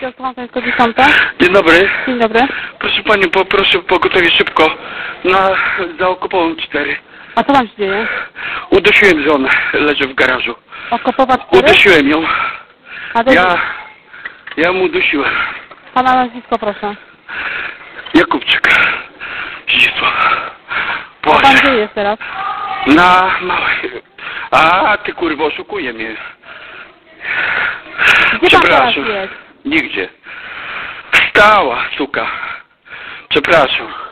Oddział Słuchawskiego 10. Dzień dobry. Dzień dobry. Proszę Pani, poproszę pogotowie szybko na za okopową 4. A co tam się dzieje? Udusiłem żonę, leży w garażu. Okopowa 4? Udusiłem ją. A to Ja, ja ją udusiłem. Pana nazwisko proszę. Jakubczyk. Zdzisław. Co pan gdzie jest teraz? Na małej. A, ty kurwa oszukuje mnie. Gdzie pan teraz jest? Nigdzie. Wstała, suka. Przepraszam.